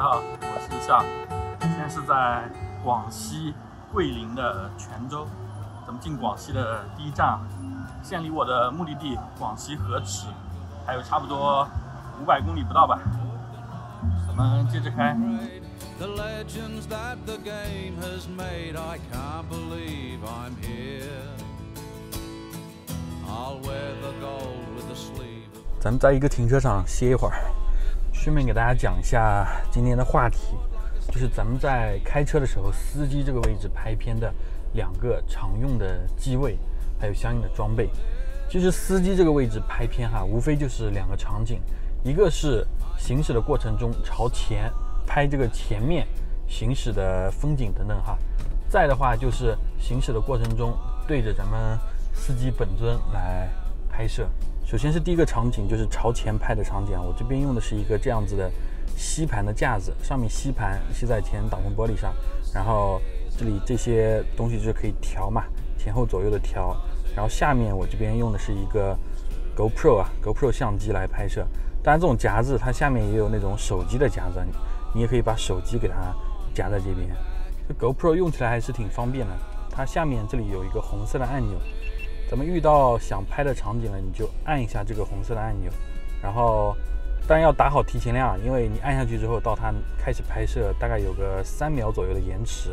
家好，我是夏，现在是在广西桂林的泉州，咱们进广西的第一站，现在离我的目的地广西河池还有差不多五百公里不到吧，咱们接着开。The legends that the game has made, I can't believe I'm here. I'll wear the gold with the sleeve. 咱们在一个停车场歇一会儿。顺便给大家讲一下今天的话题，就是咱们在开车的时候，司机这个位置拍片的两个常用的机位，还有相应的装备。其实司机这个位置拍片哈，无非就是两个场景，一个是行驶的过程中朝前拍这个前面行驶的风景等等哈，再的话就是行驶的过程中对着咱们司机本尊来拍摄。首先是第一个场景，就是朝前拍的场景啊。我这边用的是一个这样子的吸盘的架子，上面吸盘吸在前挡风玻璃上，然后这里这些东西就是可以调嘛，前后左右的调。然后下面我这边用的是一个 GoPro 啊，GoPro 相机来拍摄。当然这种夹子它下面也有那种手机的夹子，你也可以把手机给它夹在这边。这 GoPro 用起来还是挺方便的，它下面这里有一个红色的按钮。咱们遇到想拍的场景了，你就按一下这个红色的按钮，然后当然要打好提前量，因为你按下去之后，到它开始拍摄大概有个三秒左右的延迟，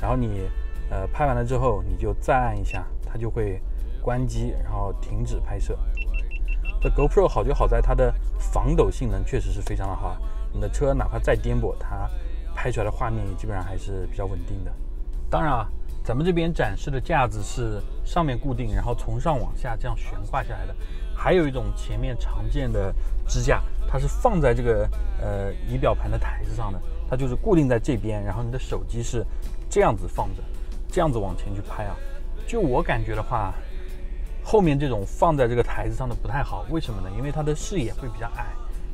然后你呃拍完了之后，你就再按一下，它就会关机，然后停止拍摄。这 GoPro 好就好在它的防抖性能确实是非常的好，你的车哪怕再颠簸，它拍出来的画面也基本上还是比较稳定的。当然啊。咱们这边展示的架子是上面固定，然后从上往下这样悬挂下来的。还有一种前面常见的支架，它是放在这个呃仪表盘的台子上的，它就是固定在这边，然后你的手机是这样子放着，这样子往前去拍啊。就我感觉的话，后面这种放在这个台子上的不太好，为什么呢？因为它的视野会比较矮，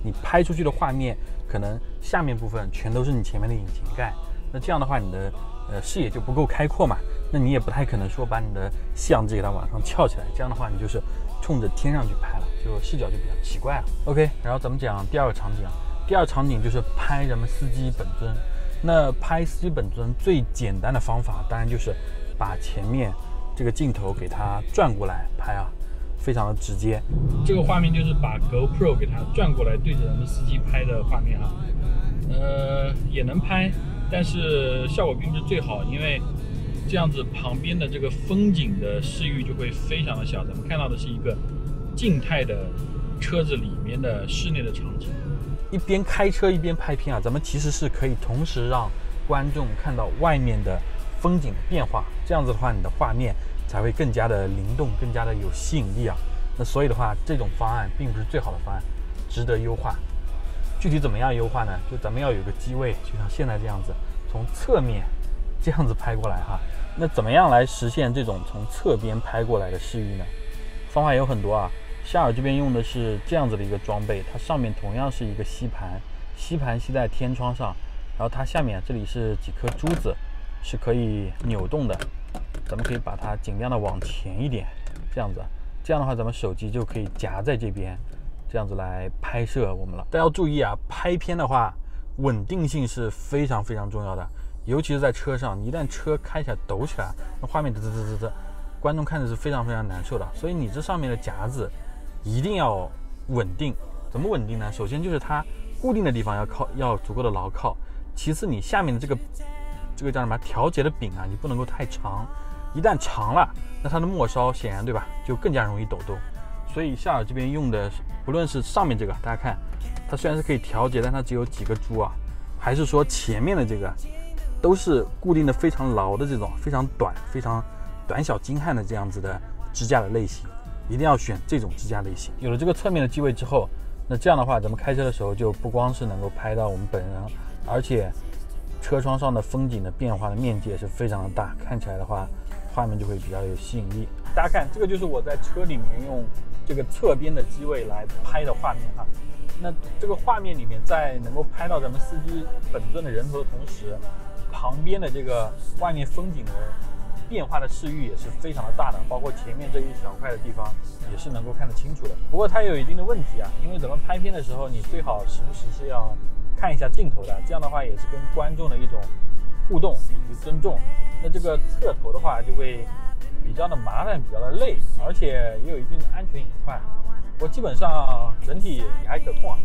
你拍出去的画面可能下面部分全都是你前面的引擎盖，那这样的话你的。呃，视野就不够开阔嘛，那你也不太可能说把你的相机给它往上翘起来，这样的话你就是冲着天上去拍了，就视角就比较奇怪了。OK，然后咱们讲第二个场景啊，第二场景就是拍咱们司机本尊。那拍司机本尊最简单的方法，当然就是把前面这个镜头给它转过来拍啊，非常的直接。这个画面就是把 GoPro 给它转过来对着咱们司机拍的画面啊，呃，也能拍。但是效果并不是最好，因为这样子旁边的这个风景的视域就会非常的小。咱们看到的是一个静态的车子里面的室内的场景。一边开车一边拍片啊，咱们其实是可以同时让观众看到外面的风景的变化。这样子的话，你的画面才会更加的灵动，更加的有吸引力啊。那所以的话，这种方案并不是最好的方案，值得优化。具体怎么样优化呢？就咱们要有个机位，就像现在这样子，从侧面这样子拍过来哈。那怎么样来实现这种从侧边拍过来的视域呢？方法有很多啊。夏尔这边用的是这样子的一个装备，它上面同样是一个吸盘，吸盘吸在天窗上，然后它下面这里是几颗珠子，是可以扭动的。咱们可以把它尽量的往前一点，这样子，这样的话咱们手机就可以夹在这边。这样子来拍摄我们了，大家要注意啊！拍片的话，稳定性是非常非常重要的，尤其是在车上，你一旦车开起来抖起来，那画面嘚嘚嘚嘚嘚，观众看着是非常非常难受的。所以你这上面的夹子一定要稳定。怎么稳定呢？首先就是它固定的地方要靠要足够的牢靠，其次你下面的这个这个叫什么调节的柄啊，你不能够太长，一旦长了，那它的末梢显然对吧，就更加容易抖动。所以夏尔这边用的，不论是上面这个，大家看，它虽然是可以调节，但它只有几个珠啊，还是说前面的这个，都是固定的非常牢的这种非常短、非常短小精悍的这样子的支架的类型，一定要选这种支架类型。有了这个侧面的机位之后，那这样的话，咱们开车的时候就不光是能够拍到我们本人，而且车窗上的风景的变化的面积也是非常的大，看起来的话，画面就会比较有吸引力。大家看，这个就是我在车里面用。这个侧边的机位来拍的画面哈，那这个画面里面在能够拍到咱们司机本尊的人头的同时，旁边的这个外面风景的变化的视域也是非常的大的，包括前面这一小块的地方也是能够看得清楚的。不过它有一定的问题啊，因为咱们拍片的时候，你最好时不时是要看一下镜头的，这样的话也是跟观众的一种互动以及尊重。那这个侧头的话就会比较的麻烦，比较的累，而且也有一定的安全隐患。我基本上整体也还可控啊。